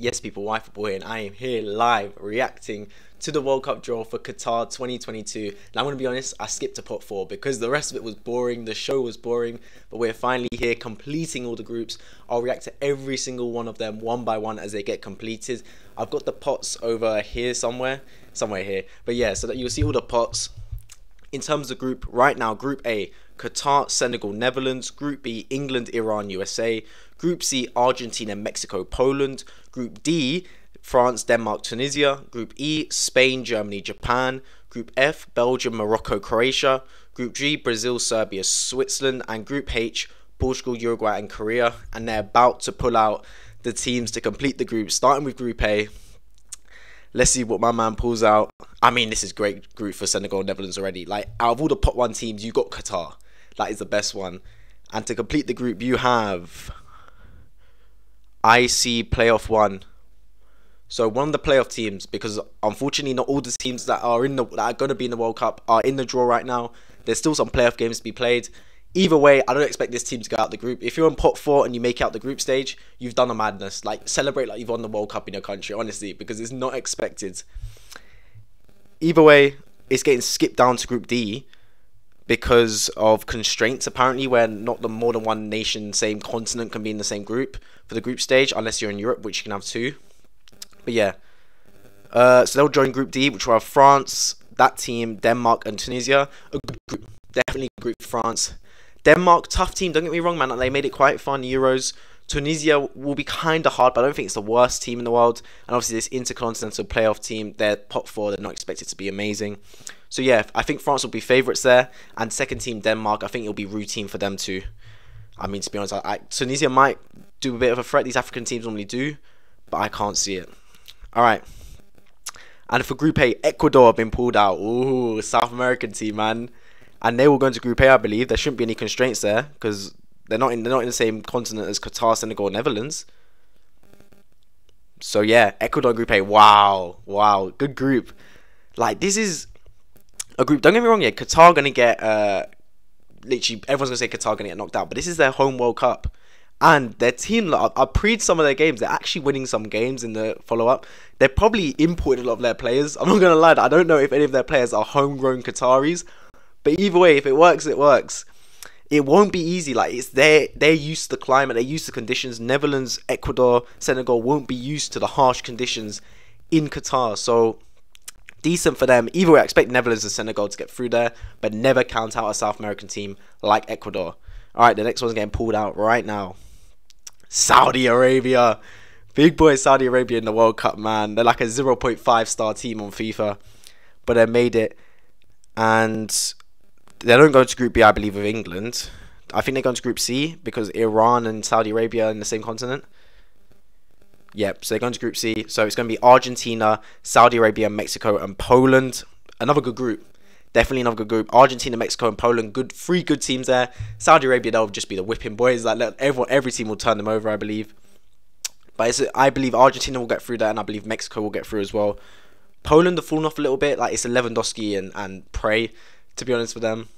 Yes, people, football here, and I am here live reacting to the World Cup draw for Qatar 2022. Now, I'm going to be honest, I skipped to pot four because the rest of it was boring, the show was boring, but we're finally here completing all the groups. I'll react to every single one of them one by one as they get completed. I've got the pots over here somewhere, somewhere here, but yeah, so that you'll see all the pots. In terms of group, right now, Group A, Qatar, Senegal, Netherlands. Group B, England, Iran, USA. Group C, Argentina, Mexico, Poland. Group D, France, Denmark, Tunisia. Group E, Spain, Germany, Japan. Group F, Belgium, Morocco, Croatia. Group G, Brazil, Serbia, Switzerland. And Group H, Portugal, Uruguay, and Korea. And they're about to pull out the teams to complete the group, starting with Group A. Let's see what my man pulls out. I mean, this is great group for Senegal and Netherlands already. Like, out of all the pot one teams, you got Qatar. That is the best one. And to complete the group, you have IC playoff one. So one of the playoff teams, because unfortunately not all the teams that are in the that are to be in the World Cup are in the draw right now. There's still some playoff games to be played. Either way, I don't expect this team to go out the group. If you're in pot four and you make out the group stage, you've done a madness. Like celebrate like you've won the World Cup in your country, honestly, because it's not expected. Either way, it's getting skipped down to Group D because of constraints apparently where not the more than one nation same continent can be in the same group for the group stage unless you're in Europe which you can have two. But yeah. Uh, so they'll join group D which will have France that team Denmark and Tunisia. A good group definitely group France. Denmark tough team don't get me wrong man. They made it quite fun Euros. Tunisia will be kind of hard, but I don't think it's the worst team in the world. And obviously, this intercontinental playoff team, they're pot four, they're not expected to be amazing. So yeah, I think France will be favourites there, and second team Denmark. I think it'll be routine for them too. I mean, to be honest, I, I, Tunisia might do a bit of a threat. These African teams normally do, but I can't see it. All right. And for Group A, Ecuador have been pulled out. Ooh, South American team, man. And they will go into Group A, I believe. There shouldn't be any constraints there because they're not in they're not in the same continent as Qatar, Senegal, Netherlands. So yeah, Ecuador Group A. Wow, wow, good group. Like this is a group. Don't get me wrong, yeah, Qatar gonna get uh, literally everyone's gonna say Qatar gonna get knocked out, but this is their home World Cup, and their team. Like, I, I preed some of their games. They're actually winning some games in the follow up. They're probably imported a lot of their players. I'm not gonna lie, I don't know if any of their players are homegrown Qataris, but either way, if it works, it works. It won't be easy. Like it's they're they're used to the climate, they're used to conditions. Netherlands, Ecuador, Senegal won't be used to the harsh conditions in Qatar. So decent for them. Either way, I expect Netherlands and Senegal to get through there, but never count out a South American team like Ecuador. All right, the next one's getting pulled out right now. Saudi Arabia. Big boy Saudi Arabia in the World Cup, man. They're like a 0.5 star team on FIFA, but they made it. And they don't go to Group B, I believe, with England. I think they go into Group C because Iran and Saudi Arabia are in the same continent. Yep, so they're going to Group C. So it's going to be Argentina, Saudi Arabia, Mexico, and Poland. Another good group. Definitely another good group. Argentina, Mexico, and Poland. Good, three good teams there. Saudi Arabia, they'll just be the whipping boys. Like everyone, every team will turn them over, I believe. But I believe Argentina will get through that, and I believe Mexico will get through as well. Poland have fallen off a little bit. Like it's Lewandowski and and Pray, to be honest with them.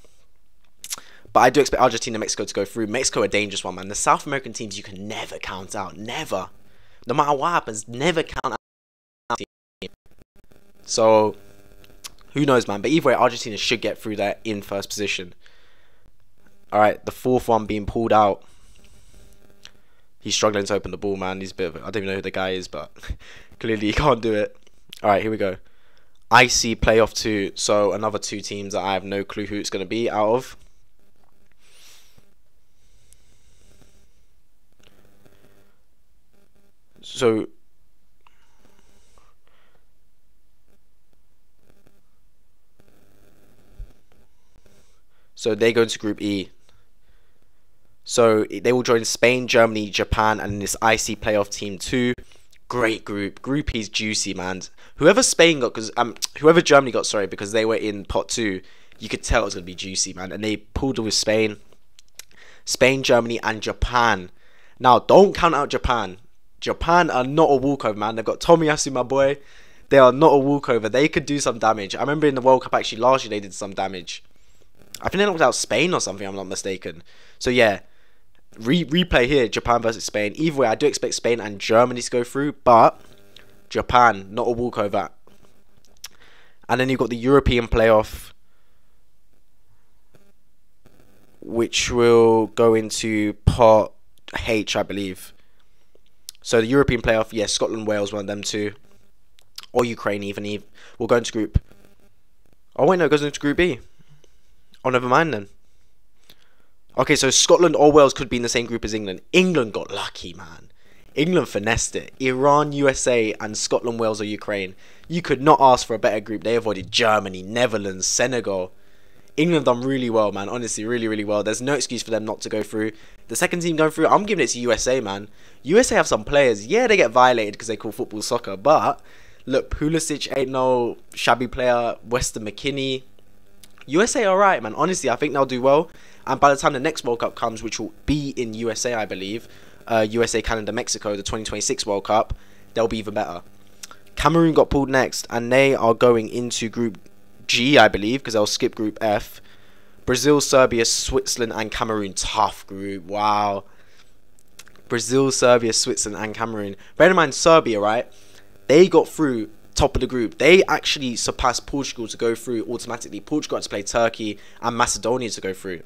But I do expect Argentina, Mexico to go through. Mexico a dangerous one, man. The South American teams you can never count out. Never no matter what happens, never count out. So, who knows, man? But either way, Argentina should get through that in first position. All right, the fourth one being pulled out. He's struggling to open the ball, man. He's a bit of a, I don't even know who the guy is, but clearly he can't do it. All right, here we go. IC playoff two, so another two teams that I have no clue who it's going to be out of. So So they go into Group E. So they will join Spain, Germany, Japan, and this IC playoff team too. Great group. Group E's juicy, man. Whoever Spain got, because um, whoever Germany got, sorry, because they were in pot two, you could tell it was gonna be juicy, man. And they pulled it with Spain, Spain, Germany, and Japan. Now, don't count out Japan. Japan are not a walkover, man. They've got Tomiyasu, my boy. They are not a walkover. They could do some damage. I remember in the World Cup actually last year they did some damage. I think they knocked out Spain or something. I'm not mistaken. So yeah, Re- replay here: Japan versus Spain. Either way, I do expect Spain and Germany to go through, but Japan not a walkover. And then you've got the European playoff, which will go into part H, I believe. So the European playoff, yes, yeah, Scotland, Wales, one of them two, or Ukraine, even. even will go into group. Oh wait, no, it goes into Group B. Oh, never mind then. Okay, so Scotland or Wales could be in the same group as England. England got lucky, man. England finessed it. Iran, USA, and Scotland, Wales, or Ukraine. You could not ask for a better group. They avoided Germany, Netherlands, Senegal. England done really well, man. Honestly, really, really well. There's no excuse for them not to go through. The second team going through, I'm giving it to USA, man. USA have some players. Yeah, they get violated because they call football soccer, but look, Pulisic ain't no shabby player. Weston McKennie. USA alright, man. Honestly, I think they'll do well. And by the time the next World Cup comes, which will be in USA, I believe, uh, USA, Canada, Mexico, the 2026 World Cup, they'll be even better. Cameroon got pulled next, and they are going into Group G, I believe, because they'll skip Group F. Brazil, Serbia, Switzerland, and Cameroon. Tough group. Wow. Brazil, Serbia, Switzerland, and Cameroon. Bear in mind, Serbia, right? They got through top of the group. They actually surpassed Portugal to go through automatically. Portugal had to play Turkey and Macedonia to go through.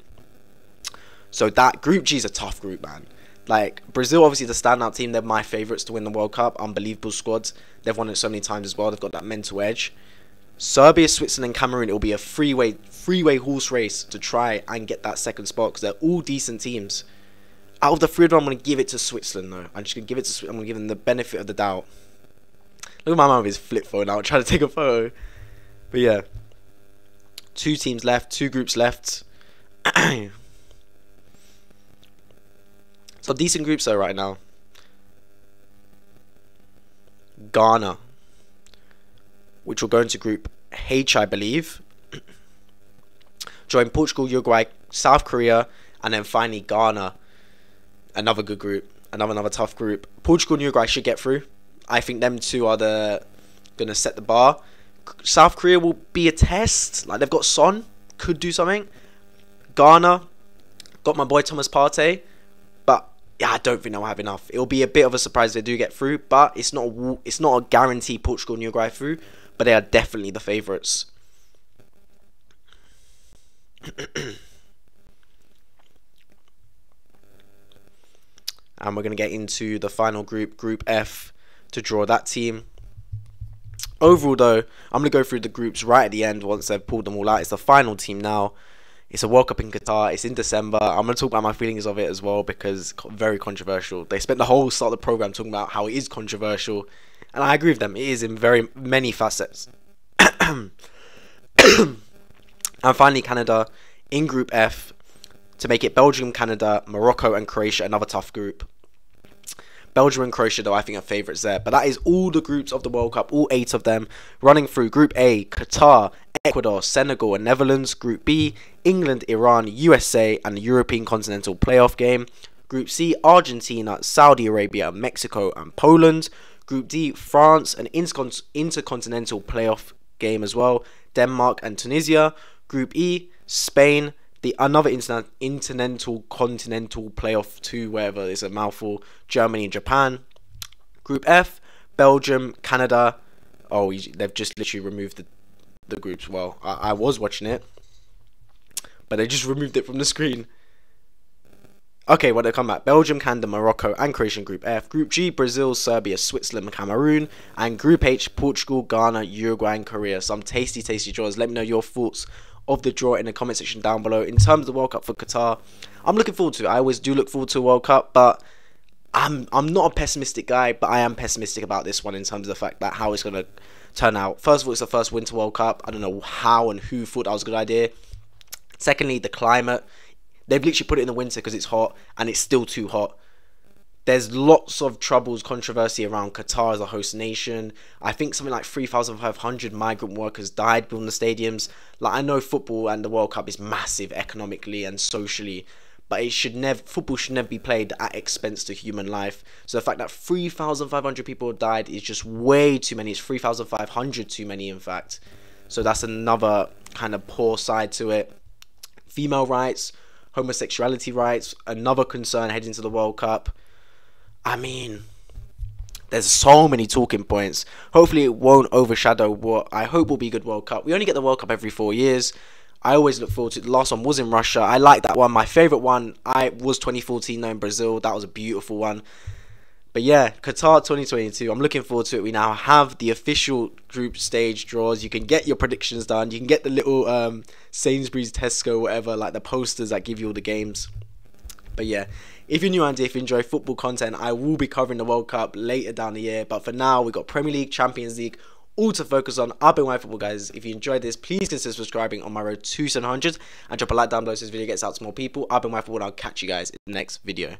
So that Group G is a tough group, man. Like Brazil, obviously the standout team. They're my favourites to win the World Cup. Unbelievable squads. They've won it so many times as well. They've got that mental edge. Serbia, Switzerland, Cameroon. It will be a freeway, freeway horse race to try and get that second spot because they're all decent teams. Out of the three of them, I'm going to give it to Switzerland though. I'm just going to give it to. I'm going to give them the benefit of the doubt. Look at my man with his flip phone out trying to take a photo. But yeah. Two teams left, two groups left. so decent groups though right now. Ghana. Which will go into group H I believe. Join Portugal, Uruguay, South Korea, and then finally Ghana. Another good group. Another another tough group. Portugal and Uruguay should get through. I think them two are the gonna set the bar. South Korea will be a test. Like they've got Son, could do something. Ghana got my boy Thomas Partey, but yeah, I don't think they'll have enough. It'll be a bit of a surprise if they do get through, but it's not a, it's not a guarantee Portugal and Uruguay through, but they are definitely the favourites. and we're going to get into the final group, Group F to draw that team. Overall, though, I'm going to go through the groups right at the end once they've pulled them all out. It's the final team now. It's a World Cup in Qatar. It's in December. I'm going to talk about my feelings of it as well because very controversial. They spent the whole start of the program talking about how it is controversial, and I agree with them. It is in very many facets. and finally, Canada in Group F to make it Belgium, Canada, Morocco, and Croatia. Another tough group. Belgium and Croatia, though, I think are favourites there. But that is all the groups of the World Cup, all eight of them, running through Group A, Qatar, Ecuador, Senegal, and Netherlands. Group B, England, Iran, USA, and the European Continental Playoff game. Group C, Argentina, Saudi Arabia, Mexico, and Poland. Group D, France, an intercontinental playoff game as well. Denmark and Tunisia. Group E, Spain, the another interna- intercontinental continental playoff two, wherever it's a mouthful. Germany and Japan. Group F, Belgium, Canada. Oh, they've just literally removed the the groups. Well, I, I was watching it, but they just removed it from the screen. Okay, well, they come back. Belgium, Canada, Morocco, and Croatian Group F. Group G, Brazil, Serbia, Switzerland, Cameroon. And Group H, Portugal, Ghana, Uruguay, and Korea. Some tasty, tasty draws. Let me know your thoughts of the draw in the comment section down below. In terms of the World Cup for Qatar, I'm looking forward to it. I always do look forward to a World Cup, but I'm I'm not a pessimistic guy, but I am pessimistic about this one in terms of the fact that how it's going to turn out. First of all, it's the first Winter World Cup. I don't know how and who thought that was a good idea. Secondly, the climate. They've literally put it in the winter because it's hot, and it's still too hot there's lots of troubles, controversy around Qatar as a host nation. I think something like 3,500 migrant workers died building the stadiums. Like I know football and the World Cup is massive economically and socially, but it should never football should never be played at expense to human life. So the fact that 3,500 people died is just way too many. It's 3,500 too many, in fact. So that's another kind of poor side to it. Female rights homosexuality rights, another concern heading to the World Cup. I mean, there's so many talking points. Hopefully, it won't overshadow what I hope will be a good World Cup. We only get the World Cup every four years. I always look forward to it. The last one was in Russia. I like that one. My favorite one I was 2014 though in Brazil. That was a beautiful one. But yeah, Qatar 2022. I'm looking forward to it. We now have the official group stage draws. You can get your predictions done. You can get the little um, Sainsbury's, Tesco, whatever, like the posters that give you all the games. But yeah, if you're new and if you enjoy football content, I will be covering the World Cup later down the year. But for now, we've got Premier League, Champions League, all to focus on. I've been WhyFootball, guys. If you enjoyed this, please consider subscribing on my road to 700 and drop a like down below so this video gets out to more people. I've been WhyFootball, and I'll catch you guys in the next video.